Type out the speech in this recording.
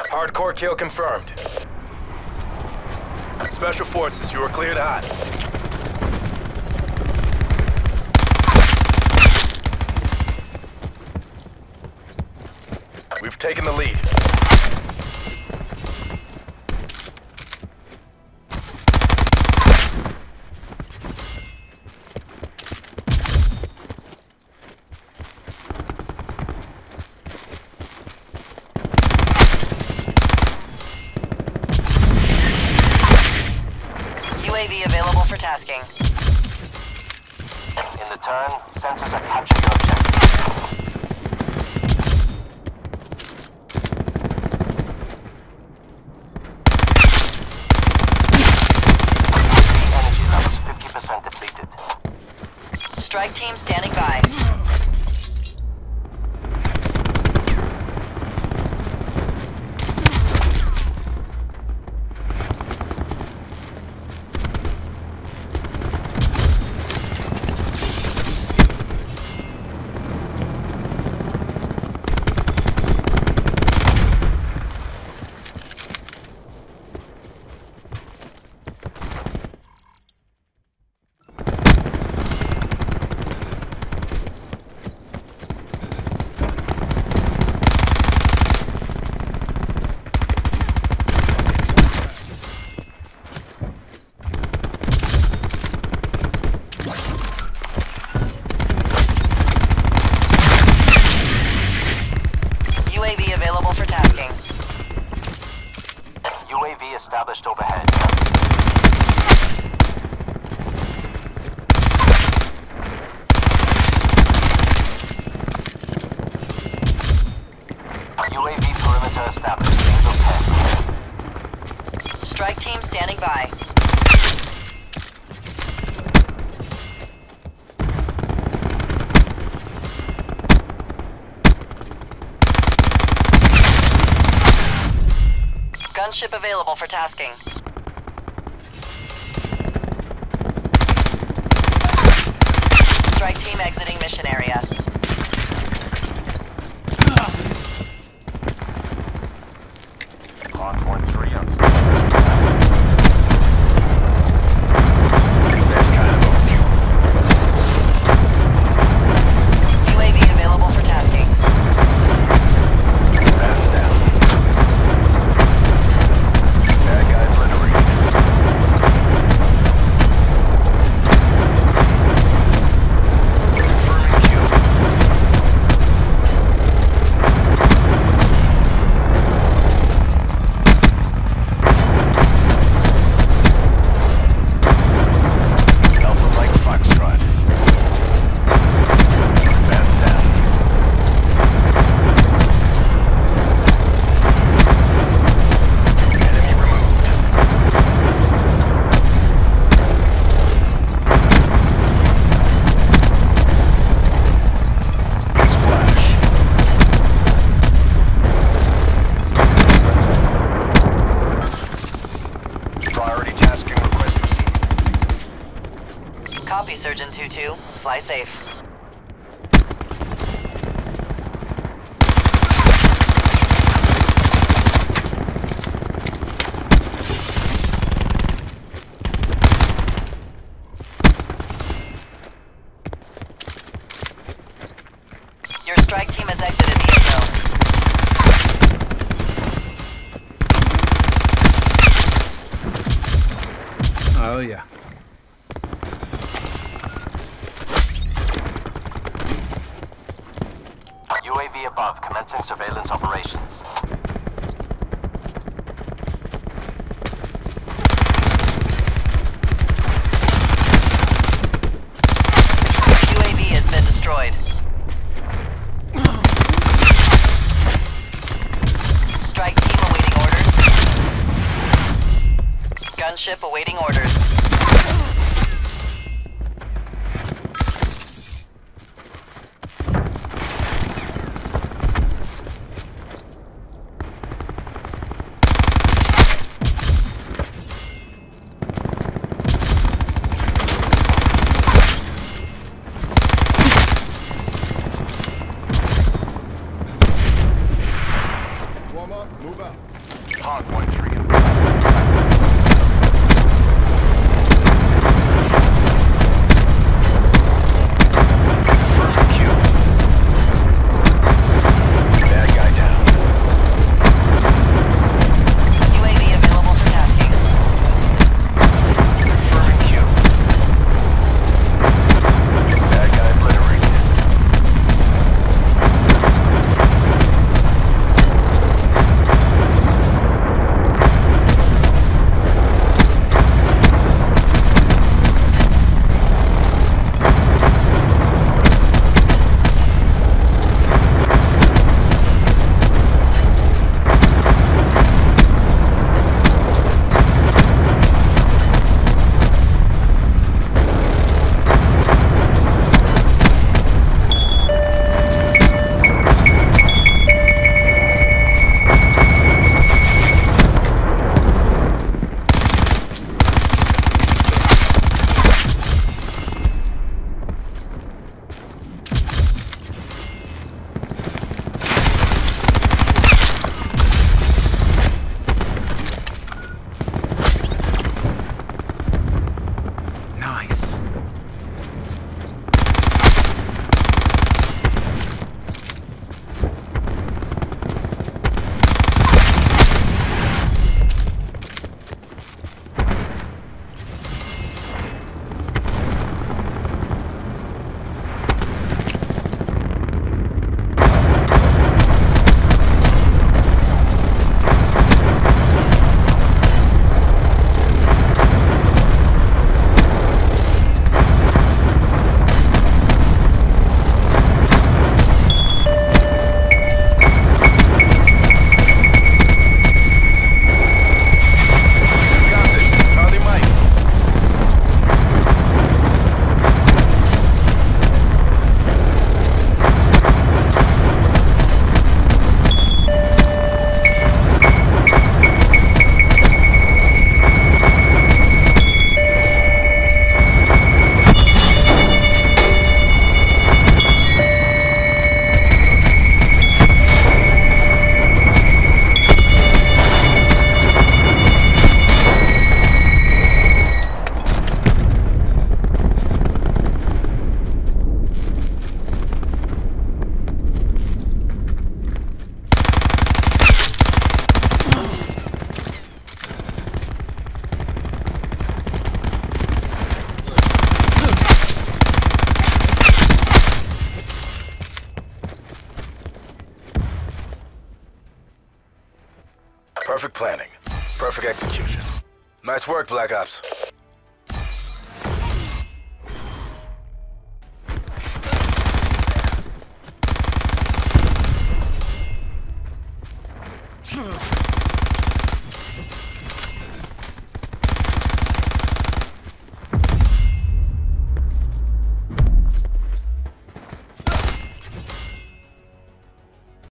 Hardcore kill confirmed. Special Forces, you are cleared hot. We've taken the lead. UAV available for tasking. In the turn, sensors are capturing your objective. Energy levels 50% depleted. Strike team standing by. UAV available for tasking. UAV established overhead. UAV perimeter established. Angel 10. Strike team standing by. Gunship available for tasking. Strike team exiting mission area. Fly safe. Your strike team has exited the AO. Oh, yeah. UAV commencing surveillance operations. UAV has been destroyed. Strike team awaiting orders. Gunship awaiting orders. 3 and Perfect planning. Perfect execution. Nice work, Black Ops.